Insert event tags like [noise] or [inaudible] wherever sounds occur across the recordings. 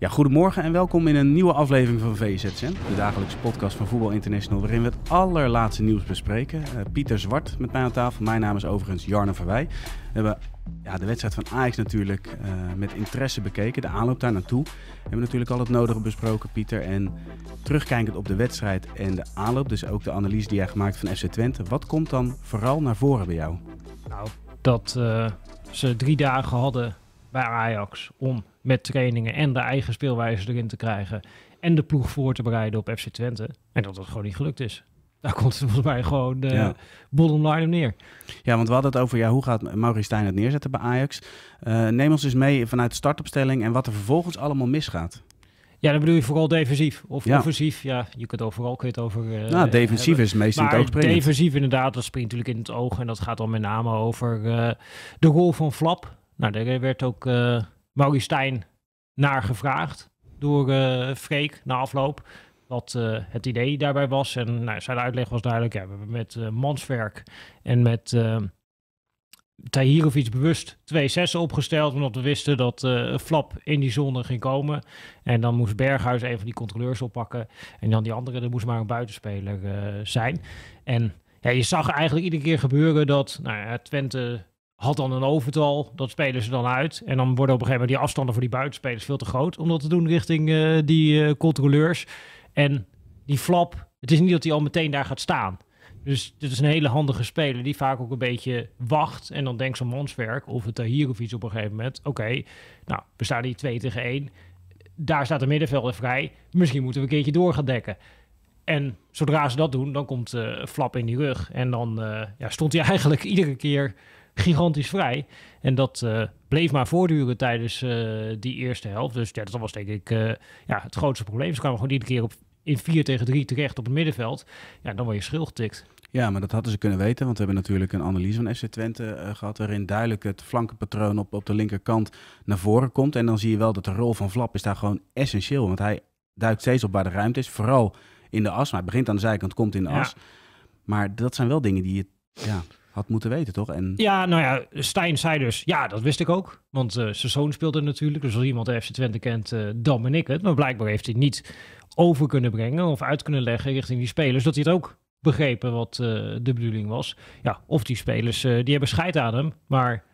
Ja, goedemorgen en welkom in een nieuwe aflevering van VZN, de dagelijkse podcast van Voetbal International, waarin we het allerlaatste nieuws bespreken. Uh, Pieter Zwart met mij aan tafel. Mijn naam is overigens Jarne Verwij. We hebben ja, de wedstrijd van Ajax natuurlijk uh, met interesse bekeken, de aanloop daar naartoe. We hebben natuurlijk al het nodige besproken, Pieter. En terugkijkend op de wedstrijd en de aanloop, dus ook de analyse die jij gemaakt van FC Twente. Wat komt dan vooral naar voren bij jou? Nou, dat uh, ze drie dagen hadden bij Ajax om met trainingen en de eigen speelwijze erin te krijgen en de ploeg voor te bereiden op FC Twente. En dat het gewoon niet gelukt is. Daar komt het volgens mij gewoon de ja. bottom line neer. Ja, want we hadden het over ja, hoe gaat Maurice Stijn het neerzetten bij Ajax. Uh, neem ons dus mee vanuit de startopstelling en wat er vervolgens allemaal misgaat. Ja, dan bedoel je vooral defensief of ja. offensief. Ja, je kunt overal kun je het over. Uh, nou, defensief hebben. is meestal het springen. Defensief inderdaad, dat springt natuurlijk in het oog. En dat gaat dan met name over uh, de rol van Flap. Nou, daar werd ook uh, Maurice Stijn naar gevraagd door uh, Freek na afloop. Wat uh, het idee daarbij was. En nou, zijn uitleg was duidelijk. Ja, we hebben met uh, Manswerk en met uh, Tahirovic bewust twee zessen opgesteld. Omdat we wisten dat Flap in die zone ging komen. En dan moest Berghuis een van die controleurs oppakken. En dan die andere, er moest maar een buitenspeler zijn. En ja, je zag eigenlijk iedere keer gebeuren dat nou ja, Twente had dan een overtal. Dat spelen ze dan uit. En dan worden op een gegeven moment die afstanden voor die buitenspelers veel te groot. Om dat te doen richting uh, die uh, controleurs. En die flap, het is niet dat hij al meteen daar gaat staan. Dus dit is een hele handige speler die vaak ook een beetje wacht. En dan denkt zo'n Manswerk of het hier of iets op een gegeven moment. Oké, nou, we staan hier 2 tegen 1. Daar staat de middenvelder vrij. Misschien moeten we een keertje door gaan dekken. En zodra ze dat doen, dan komt uh, Flap in die rug. En dan ja, stond hij eigenlijk [laughs] iedere keer gigantisch vrij. En dat uh, bleef maar voortduren tijdens uh, die eerste helft. Dus ja, dat was denk ik uh, ja, het grootste probleem. Ze kwamen gewoon iedere keer op, in 4 tegen 3 terecht op het middenveld. Ja, dan word je schil getikt. Ja, maar dat hadden ze kunnen weten, want we hebben natuurlijk een analyse van FC Twente gehad, waarin duidelijk het flankenpatroon op, op de linkerkant naar voren komt. En dan zie je wel dat de rol van Flap is daar gewoon essentieel, want hij duikt steeds op waar de ruimte is, vooral in de as. Maar hij begint aan de zijkant, komt in de as. Maar dat zijn wel dingen die je ja, had moeten weten, toch? En... Ja, nou ja, Stijn zei dus, ja, dat wist ik ook. Want uh, zijn zoon speelde natuurlijk. Dus als iemand de FC Twente kent, uh, dan ben ik het. Maar blijkbaar heeft hij niet over kunnen brengen of uit kunnen leggen richting die spelers. Dat hij het ook begrepen wat uh, de bedoeling was. Ja, of die spelers, die hebben scheid aan hem. Maar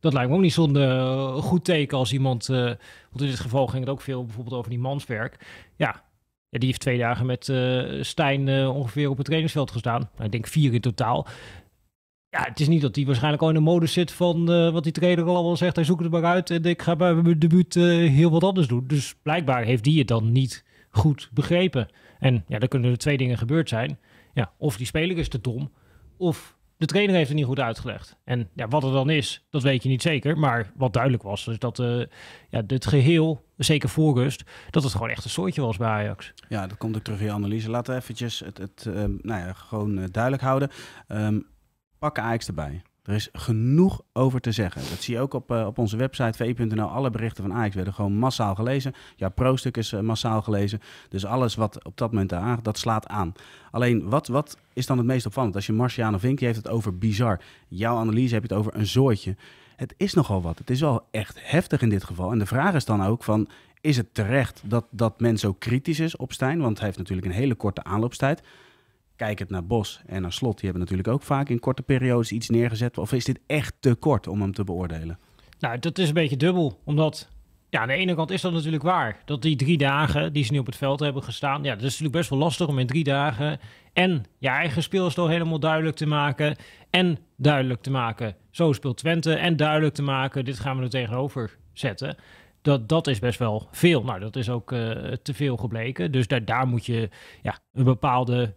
dat lijkt me ook niet zo'n goed teken als iemand... want in dit geval ging het ook veel bijvoorbeeld over die manswerk. Ja, ja, die heeft twee dagen met uh, Stijn ongeveer op het trainingsveld gestaan. Nou, ik denk vier in totaal. Ja, het is niet dat hij waarschijnlijk al in de modus zit van uh, wat die trainer al wel zegt. Hij zoekt het maar uit en ik ga bij mijn debuut heel wat anders doen. Dus blijkbaar heeft hij het dan niet goed begrepen. En ja, dan kunnen er twee dingen gebeurd zijn. Ja, of die speler is te dom, of de trainer heeft het niet goed uitgelegd. En ja, wat er dan is, dat weet je niet zeker. Maar wat duidelijk was, is dat uh, ja, dit geheel, zeker voor rust, dat het gewoon echt een soortje was bij Ajax. Ja, dat komt ook terug in analyse. Laten we eventjes het, het uh, nou ja, gewoon duidelijk houden. Um, pak Ajax erbij. Er is genoeg over te zeggen. Dat zie je ook op, uh, op onze website vi.nl. Alle berichten van Ajax werden gewoon massaal gelezen. Ja, pro-stuk is uh, massaal gelezen. Dus alles wat op dat moment aan, dat slaat aan. Alleen, wat, wat is dan het meest opvallend? Als je Marciano Vink, die heeft het over bizar. Jouw analyse heb je het over een zooitje. Het is nogal wat. Het is wel echt heftig in dit geval. En de vraag is dan ook van... Is het terecht dat, dat men zo kritisch is op Stijn? Want hij heeft natuurlijk een hele korte aanloopstijd. Kijk het naar Bos en naar Slot. Die hebben natuurlijk ook vaak in korte periodes iets neergezet. Of is dit echt te kort om hem te beoordelen? Nou, dat is een beetje dubbel. Omdat, ja, aan de ene kant is dat natuurlijk waar. Dat die drie dagen die ze nu op het veld hebben gestaan. Ja, dat is natuurlijk best wel lastig om in drie dagen en je eigen speelstijl helemaal duidelijk te maken. En duidelijk te maken, zo speelt Twente. En duidelijk te maken, dit gaan we er tegenover zetten. Dat, dat is best wel veel. Nou, dat is ook uh, te veel gebleken. Dus daar, daar moet je ja, een bepaalde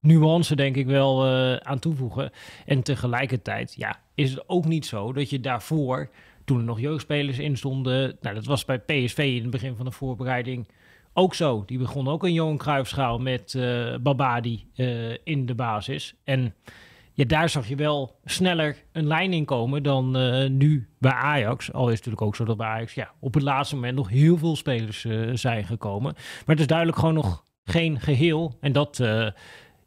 nuance denk ik wel uh, aan toevoegen. En tegelijkertijd ja, is het ook niet zo dat je daarvoor, toen er nog jeugdspelers in stonden, nou dat was bij PSV in het begin van de voorbereiding ook zo. Die begon ook een Johan Cruijffschaal met uh, Babadi uh, in de basis. En ja, daar zag je wel sneller een lijn in komen dan nu bij Ajax. Al is het natuurlijk ook zo dat bij Ajax ja, op het laatste moment nog heel veel spelers zijn gekomen. Maar het is duidelijk gewoon nog geen geheel. En dat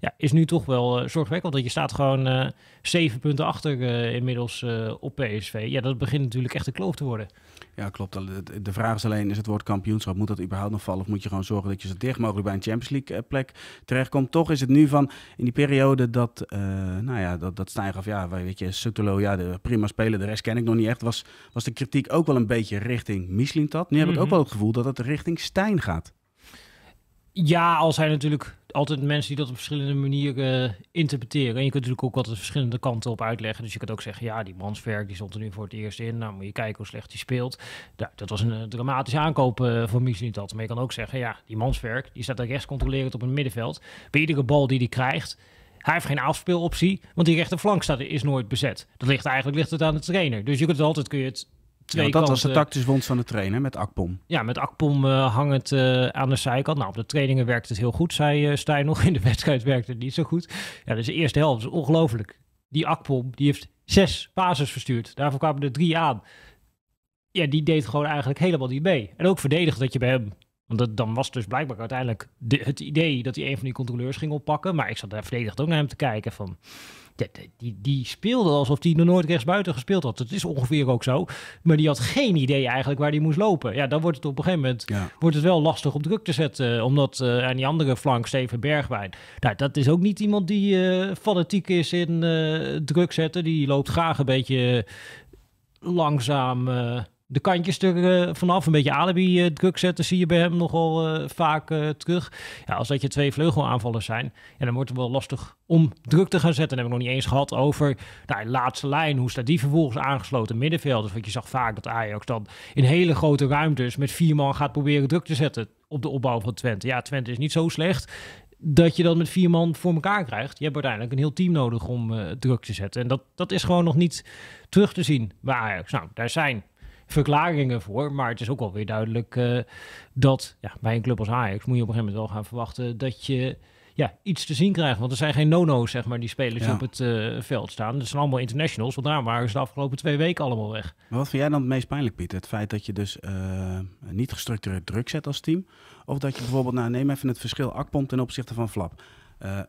ja, is nu toch wel uh, zorgwekkend. Dat je staat gewoon uh, zeven punten achter uh, inmiddels op PSV. Ja, dat begint natuurlijk echt een kloof te worden. Ja, klopt. De- De vraag is alleen, is het woord kampioenschap, moet dat überhaupt nog vallen? Of moet je gewoon zorgen dat je zo dicht mogelijk bij een Champions League eh, plek terechtkomt? Toch is het nu van, in die periode dat, eh nou ja, dat, dat Stijn gaf, ja, weet je, Sutelo, ja, de prima speler, de rest ken ik nog niet echt, was, was de kritiek ook wel een beetje richting Mislintat. Nu heb ik ook Mhm. wel het gevoel dat het richting Stijn gaat. Ja, al zijn natuurlijk altijd mensen die dat op verschillende manieren eh, interpreteren. En je kunt natuurlijk ook altijd verschillende kanten op uitleggen. Dus je kunt ook zeggen, ja, die Manswerk die stond er nu voor het eerst in. Nou, moet je kijken hoe slecht hij speelt. Dat was een eh, dramatische aankoop eh voor Mislintat. Maar je kan ook zeggen, ja, die Manswerk die staat daar rechts controlerend op het middenveld. Bij iedere bal die hij krijgt, hij heeft geen afspeeloptie, want die rechterflank staat, is nooit bezet. Dat ligt eigenlijk ligt het aan de trainer. Dus je kunt altijd kun je het twee Ja, dat was de tactische wond van de trainer met Akpom. ja, met Akpom eh, hangend eh, aan de zijkant. Nou, op de trainingen werkt het heel goed, zei eh Stijn nog. [laughs] In de wedstrijd werkte het niet zo goed. Ja, dus de eerste helft is ongelooflijk. Die Akpom, die heeft zes bases verstuurd. Daarvoor kwamen er drie aan. Ja, die deed gewoon eigenlijk helemaal niet mee. En ook verdedigd dat je bij hem... Want dat, dan was dus blijkbaar uiteindelijk de, het idee dat hij een van die controleurs ging oppakken. Maar ik zat daar verdedigd ook naar hem te kijken van... die, die, die speelde alsof hij nog nooit rechtsbuiten gespeeld had. Het is ongeveer ook zo. Maar die had geen idee eigenlijk waar hij moest lopen. Ja, dan wordt het op een gegeven moment Ja. wordt het wel lastig om druk te zetten. eh, Omdat eh, aan die andere flank, Steven Bergwijn. Nou, dat is ook niet iemand die eh, fanatiek is in druk zetten. Die loopt graag een beetje langzaam de kantjes er eh, vanaf. Een beetje alibi eh, druk zetten zie je bij hem nogal eh, vaak terug. Ja, als dat je twee vleugelaanvallers zijn, ja, dan wordt het wel lastig om druk te gaan zetten. Dan heb ik nog niet eens gehad over nou, de laatste lijn. Hoe staat die vervolgens aangesloten middenvelders? Want je zag vaak dat Ajax dan in hele grote ruimtes met vier man gaat proberen druk te zetten op de opbouw van Twente. Ja, Twente is niet zo slecht dat je dat met vier man voor elkaar krijgt. Je hebt uiteindelijk een heel team nodig om druk te zetten. En dat, dat is gewoon nog niet terug te zien bij Ajax. Nou, daar zijn verklaringen voor, maar het is ook wel weer duidelijk eh, dat ja, bij een club als Ajax moet je op een gegeven moment wel gaan verwachten dat je ja, iets te zien krijgt. Want er zijn geen no-no's, zeg maar, die spelers Ja. op het eh, veld staan. Dat zijn allemaal internationals, want daar waren ze de afgelopen twee weken allemaal weg. Maar wat vind jij dan het meest pijnlijk, Pieter? Het feit dat je dus eh, niet gestructureerd druk zet als team? Of dat je bijvoorbeeld, nou neem even het verschil Akpom ten opzichte van Flap. Eh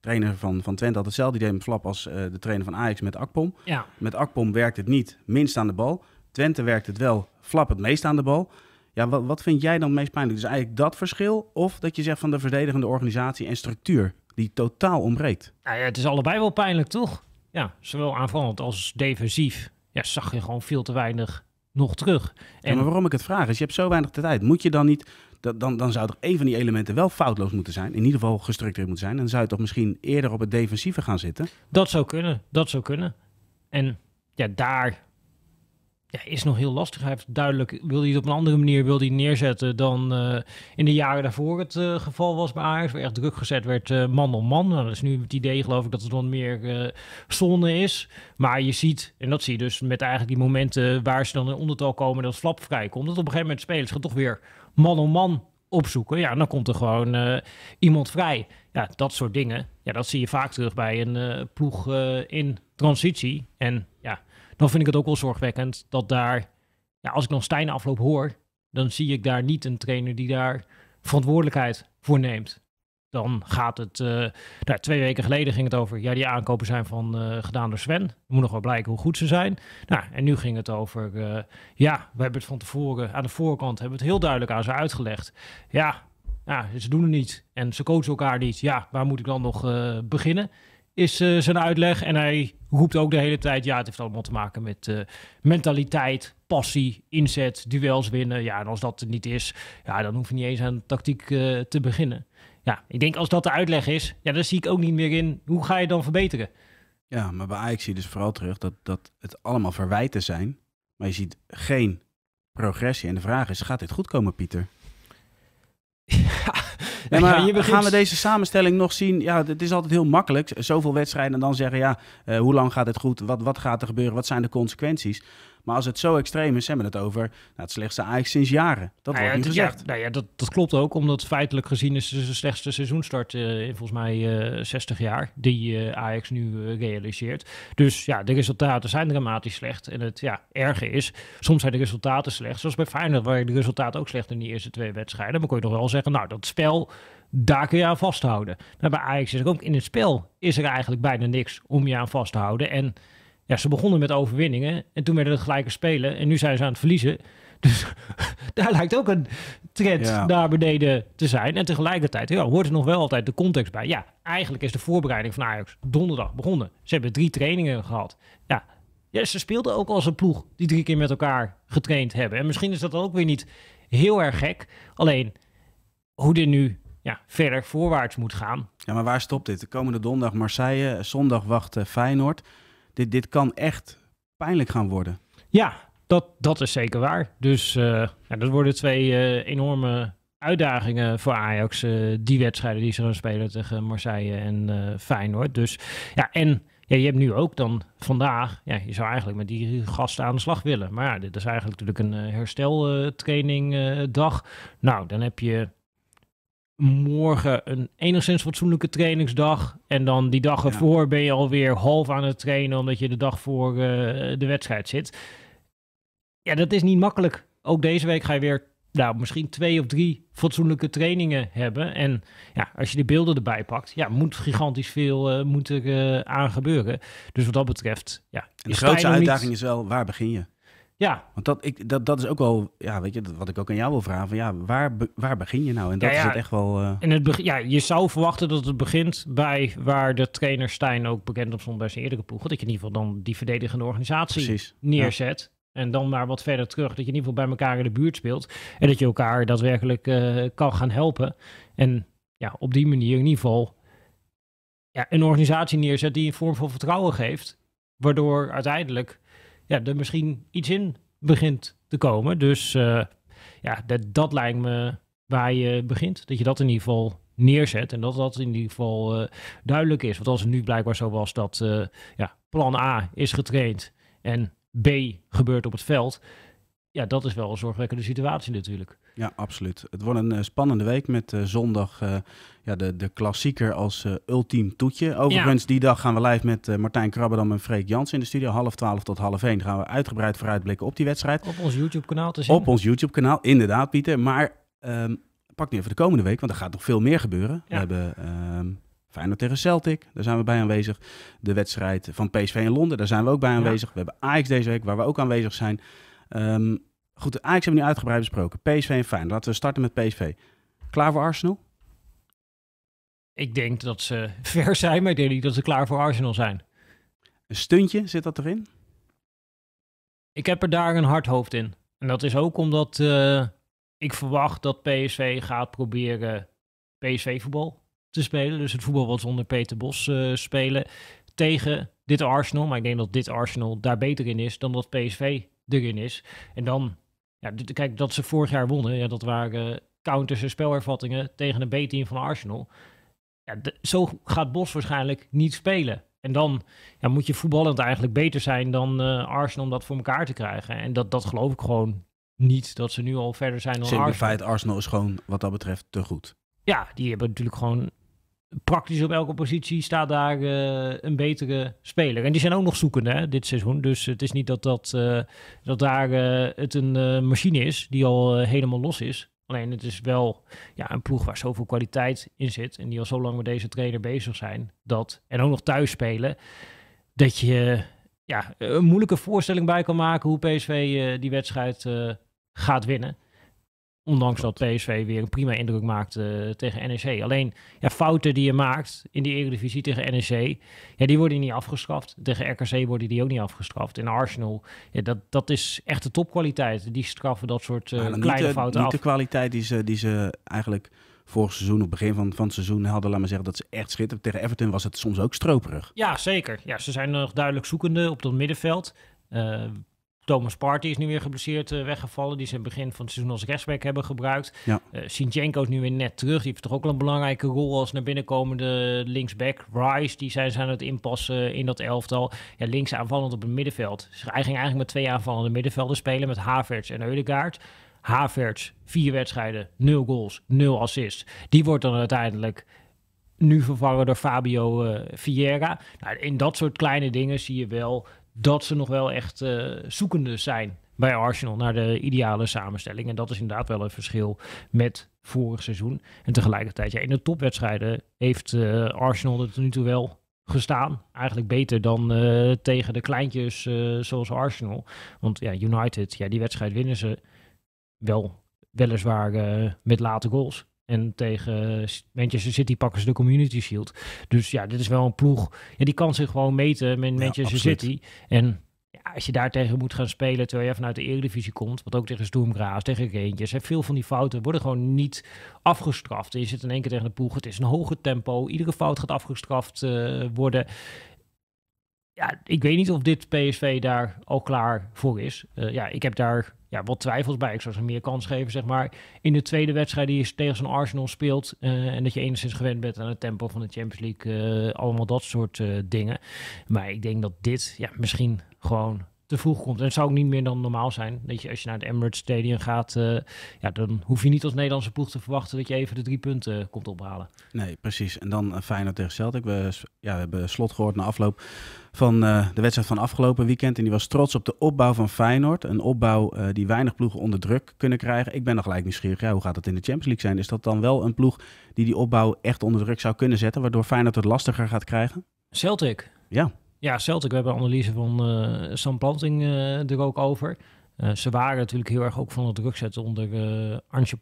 trainer van, van Twente had hetzelfde idee met Flap als de trainer van Ajax met Akpom. Ja, Met Akpom werkt het niet minst aan de bal. Twente werkt het wel, Flap het meest aan de bal. Ja, wat, wat vind jij dan het meest pijnlijk? Dus eigenlijk dat verschil? Of dat je zegt van de verdedigende organisatie en structuur die totaal ontbreekt? Nou ja, het is allebei wel pijnlijk, toch? Ja, zowel aanvallend als defensief. Ja, zag je gewoon veel te weinig nog terug. Ja, maar waarom ik het vraag is, je hebt zo weinig tijd. Moet je dan niet, dat- dan, dan zou toch een van die elementen wel foutloos moeten zijn. In ieder geval gestructureerd moeten zijn. En dan zou je toch misschien eerder op het defensieve gaan zitten. Dat zou kunnen, dat zou kunnen. En ja, daar ja, is nog heel lastig. Hij heeft duidelijk, wil hij het op een andere manier wil hij neerzetten dan eh, in de jaren daarvoor het eh, geval was bij Ajax. Waar echt druk gezet werd eh, man om man. Nou, dat is nu het idee geloof ik dat het wat meer zone is. Maar je ziet, en dat zie je dus met eigenlijk die momenten waar ze dan in ondertal komen dat Flap vrijkomt. Dat op een gegeven moment spelers gaan toch weer man om man opzoeken. Ja, dan komt er gewoon iemand vrij. Ja, dat soort dingen. Ja, dat zie je vaak terug bij een ploeg in transitie. En ja, dan vind ik het ook wel zorgwekkend dat daar, ja, als ik dan Stijn afloop hoor, dan zie ik daar niet een trainer die daar verantwoordelijkheid voor neemt. Dan gaat het, eh, nou, twee weken geleden ging het over, ja, die aankopen zijn van, eh, gedaan door Sven. Moet nog wel blijken hoe goed ze zijn. Nou, en nu ging het over, eh, ja, we hebben het van tevoren, aan de voorkant hebben het heel duidelijk aan ze uitgelegd. Ja, ja, ze doen het niet. En ze coachen elkaar niet. Ja, waar moet ik dan nog beginnen? Is eh, zijn uitleg. En hij roept ook de hele tijd: ja, het heeft allemaal te maken met eh, mentaliteit, passie, inzet, duels winnen. Ja, en als dat er niet is, ja, dan hoef je niet eens aan tactiek eh, te beginnen. Ja, ik denk als dat de uitleg is, ja, dan zie ik ook niet meer in. Hoe ga je dan verbeteren? Ja, maar bij Ajax zie je dus vooral terug dat, dat het allemaal verwijten zijn. Maar je ziet geen progressie. En de vraag is, gaat dit goed komen, Pieter? [laughs] Maar Ja, je begint- gaan we deze samenstelling nog zien? Ja, het is altijd heel makkelijk. Zoveel wedstrijden en dan zeggen, ja, eh, hoe lang gaat het goed? Wat, wat gaat er gebeuren? Wat zijn de consequenties? Maar als het zo extreem is, hebben we het over nou, het slechtste Ajax sinds jaren. Dat Nou ja, wordt ja, gezegd. nou ja, dat, dat klopt ook, omdat feitelijk gezien is het de slechtste seizoenstart eh, in volgens mij eh 60 jaar, die eh, Ajax nu eh, realiseert. Dus ja, de resultaten zijn dramatisch slecht. En het ja, erge is, soms zijn de resultaten slecht. Zoals bij Feyenoord, waar de resultaten ook slecht in die eerste twee wedstrijden. Maar kon je nog wel zeggen, nou, dat spel, daar kun je aan vasthouden. Maar bij Ajax is er ook in het spel, is er eigenlijk bijna niks om je aan vast te houden. En ja, ze begonnen met overwinningen en toen werden het gelijke spelen en nu zijn ze aan het verliezen. Dus [laughs] daar lijkt ook een trend Ja. naar beneden te zijn. En tegelijkertijd ja, hoort er nog wel altijd de context bij. Ja, eigenlijk is de voorbereiding van Ajax donderdag begonnen. Ze hebben drie trainingen gehad. Ja, ja ze speelden ook als een ploeg die drie keer met elkaar getraind hebben. En misschien is dat ook weer niet heel erg gek. Alleen hoe dit nu ja, verder voorwaarts moet gaan. Ja, maar waar stopt dit? De komende donderdag Marseille, zondag wacht Feyenoord. Dit, dit kan echt pijnlijk gaan worden. Ja, dat, dat is zeker waar. Dus eh, ja, dat worden twee eh, enorme uitdagingen voor Ajax. eh, die wedstrijden die ze gaan spelen tegen Marseille en Feyenoord. Dus ja, en ja, je hebt nu ook dan vandaag, ja, je zou eigenlijk met die gasten aan de slag willen. Maar ja, dit is eigenlijk natuurlijk een hersteltraining dag. nou, dan heb je morgen een enigszins fatsoenlijke trainingsdag. En dan die dag Ja. ervoor ben je alweer half aan het trainen, omdat je de dag voor eh, de wedstrijd zit. Ja, dat is niet makkelijk. Ook deze week ga je weer, nou, misschien twee of drie fatsoenlijke trainingen hebben. En ja, als je de beelden erbij pakt, ja, moet gigantisch veel eh, moet er eh, aan gebeuren. Dus wat dat betreft, ja. De grootste niet- uitdaging is wel, waar begin je? Ja, Want dat, ik, dat, dat is ook wel, ja, weet je, wat ik ook aan jou wil vragen. Van, ja, waar, be- waar begin je nou? En dat Ja, is het echt wel... eh, En het ja, je zou verwachten dat het begint bij waar de trainer Stijn ook bekend op stond bij zijn eerdere ploegen. Dat je in ieder geval dan die verdedigende organisatie precies. neerzet. En dan maar wat verder terug. Dat je in ieder geval bij elkaar in de buurt speelt. En dat je elkaar daadwerkelijk eh, kan gaan helpen. En ja, op die manier in ieder geval ja, een organisatie neerzet die een vorm van vertrouwen geeft. Waardoor uiteindelijk ja, er misschien iets in begint te komen. Dus eh, ja, dat, lijkt me waar je begint. Dat je dat in ieder geval neerzet. En dat dat in ieder geval eh, duidelijk is. Want als het nu blijkbaar zo was dat eh, ja, plan A is getraind en B gebeurt op het veld. Ja, dat is wel een zorgwekkende situatie natuurlijk. Ja, absoluut. Het wordt een eh, spannende week met eh, zondag eh, ja, de, de klassieker als ultiem toetje. Overigens, die dag gaan we live met Martijn Krabberdam en Freek Jans in de studio. Half twaalf tot half één gaan we uitgebreid vooruitblikken op die wedstrijd. Op ons YouTube kanaal te zien. Op ons YouTube-kanaal, inderdaad, Pieter. Maar ehm, pak nu even de komende week, want er gaat nog veel meer gebeuren. We hebben ehm Feyenoord tegen Celtic, daar zijn we bij aanwezig. De wedstrijd van PSV in Londen, daar zijn we ook bij Ja. aanwezig. We hebben Ajax deze week, waar we ook aanwezig zijn. Ehm, goed, Ajax hebben we nu uitgebreid besproken. PSV en Feyenoord. Laten we starten met PSV. Klaar voor Arsenal? Ik denk dat ze [laughs] ver zijn, maar ik denk niet dat ze klaar voor Arsenal zijn. Een stuntje, zit dat erin? Ik heb er daar een hard hoofd in. En dat is ook omdat eh, ik verwacht dat PSV gaat proberen PSV-voetbal te spelen. Dus het voetbal wat ze onder Peter Bos eh, spelen tegen dit Arsenal. Maar ik denk dat dit Arsenal daar beter in is dan dat PSV erin is. En dan, ja, kijk, dat ze vorig jaar wonnen, ja, dat waren counters en spelervattingen tegen een B-team van Arsenal. Ja, de- zo gaat Bos waarschijnlijk niet spelen. En dan ja, moet je voetballend eigenlijk beter zijn dan eh, Arsenal om dat voor elkaar te krijgen. En dat, dat geloof ik gewoon niet, dat ze nu al verder zijn dan Arsenal. Simplified, Arsenal is gewoon wat dat betreft te goed. Ja, die hebben natuurlijk gewoon praktisch op elke positie staat daar eh, een betere speler. En die zijn ook nog zoekende hè, dit seizoen. Dus het is niet dat, dat, eh, dat daar eh, het een machine is die al helemaal los is. Alleen het is wel ja, een ploeg waar zoveel kwaliteit in zit. En die al zo lang met deze trainer bezig zijn. Dat, en ook nog thuis spelen. Dat je ja, een moeilijke voorstelling bij kan maken hoe PSV die wedstrijd gaat winnen. Ondanks dat PSV weer een prima indruk maakt eh, tegen NEC. Alleen ja, fouten die je maakt in die Eredivisie tegen NEC, ja, die worden niet afgestraft. Tegen RKC worden die ook niet afgestraft. En Arsenal, ja, dat, dat is echt de topkwaliteit. Die straffen dat soort eh, kleine niet, fouten niet af. de kwaliteit die ze, die ze eigenlijk vorig seizoen, op het begin van, van het seizoen hadden. Laat maar zeggen dat ze echt schitteren. Tegen Everton was het soms ook stroperig. Ja, zeker. Ja, ze zijn nog duidelijk zoekende op dat middenveld. Eh, Thomas Partey is nu weer geblesseerd eh, weggevallen. Die ze in het begin van het seizoen als rechtsback hebben gebruikt. Ja. Sinchenko is nu weer net terug. Die heeft toch ook een belangrijke rol als naar binnenkomende linksback. Rice, die zijn ze aan het inpassen in dat elftal. Ja, links aanvallend op het middenveld. Dus hij ging eigenlijk met twee aanvallende middenvelden spelen. Met Havertz en Eudegaard. Havertz, vier wedstrijden, nul goals, nul assists. Die wordt dan uiteindelijk nu vervangen door Fabio eh Vieira. Nou, in dat soort kleine dingen zie je wel dat ze nog wel echt eh, zoekende zijn bij Arsenal naar de ideale samenstelling. En dat is inderdaad wel een verschil met vorig seizoen. En tegelijkertijd, ja, in de topwedstrijden heeft eh, Arsenal tot nu toe wel gestaan. Eigenlijk beter dan tegen de kleintjes zoals Arsenal. Want ja, United, ja, die wedstrijd winnen ze wel weliswaar met late goals. En tegen Manchester City pakken ze de Community Shield. Dus ja, dit is wel een ploeg. Ja, die kan zich gewoon meten met Manchester City. En ja, als je daar tegen moet gaan spelen terwijl je vanuit de Eredivisie komt, wat ook tegen Sturm Graz, tegen Rangers, en veel van die fouten worden gewoon niet afgestraft. Je zit in één keer tegen de ploeg, het is een hoger tempo, iedere fout gaat afgestraft uh, worden ja, ik weet niet of dit PSV daar al klaar voor is. Uh, ja, ik heb daar ja, wat twijfels bij. Ik zou ze meer kans geven, zeg maar. In de tweede wedstrijd die je tegen zo'n Arsenal speelt. Uh, en dat je enigszins gewend bent aan het tempo van de Champions League. Uh, allemaal dat soort dingen. Maar ik denk dat dit ja, misschien gewoon te vroeg komt. En het zou ook niet meer dan normaal zijn. Dat je als je naar het Emirates Stadium gaat, uh, ja, dan hoef je niet als Nederlandse ploeg te verwachten dat je even de drie punten komt ophalen. Nee, precies. En dan uh, Feyenoord tegen Celtic. We, ja, we hebben slot gehoord na afloop van uh, de wedstrijd van afgelopen weekend. En die was trots op de opbouw van Feyenoord. Een opbouw die weinig ploegen onder druk kunnen krijgen. Ik ben nog gelijk nieuwsgierig. Ja, hoe gaat het in de Champions League zijn? Is dat dan wel een ploeg die die opbouw echt onder druk zou kunnen zetten, waardoor Feyenoord het lastiger gaat krijgen? Celtic. Ja. Ja, Celtic, we hebben een analyse van uh, Sam Planting uh, er ook over. Uh, ze waren natuurlijk heel erg ook van het druk zetten onder uh, Antje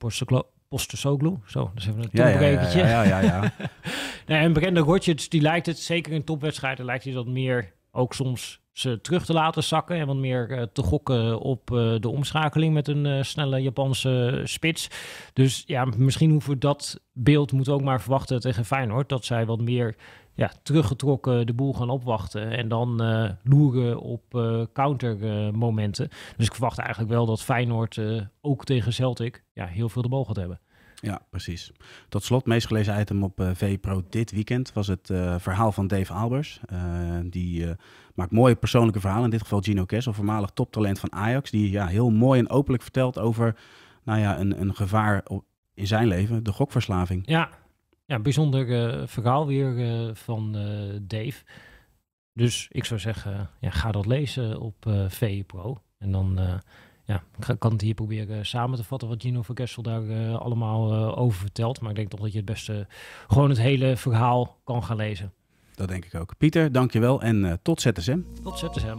Postosoglu. Zo, dat is even een topbrekentje. Ja, ja, ja. ja, ja, ja. [laughs] nee, en Brenda Rodgers, die lijkt het, zeker in topwedstrijden, lijkt hij dat meer ook soms ze terug te laten zakken en wat meer uh, te gokken op uh, de omschakeling met een uh, snelle Japanse spits. Dus ja, misschien hoeven we dat beeld moeten ook maar verwachten tegen Feyenoord. Dat zij wat meer ja, teruggetrokken de boel gaan opwachten en dan uh, loeren op uh, countermomenten. dus ik verwacht eigenlijk wel dat Feyenoord ook tegen Celtic ja, heel veel de bal gaat hebben. Ja, precies. Tot slot, meest gelezen item op uh, VPRO dit weekend was het verhaal van Dave Albers. die maakt mooie persoonlijke verhalen, in dit geval Gino Kessel, voormalig toptalent van Ajax. Die ja, heel mooi en openlijk vertelt over nou ja, een, een gevaar in zijn leven, de gokverslaving. Ja, ja, bijzonder uh, verhaal weer uh, van uh, Dave. Dus ik zou zeggen, ja, ga dat lezen op uh, VE Pro. En dan ja, kan het hier proberen samen te vatten wat Gino van Kessel daar allemaal over vertelt. Maar ik denk toch dat je het beste gewoon het hele verhaal kan gaan lezen. Dat denk ik ook. Pieter, dankjewel en tot ZSM. Tot ZSM.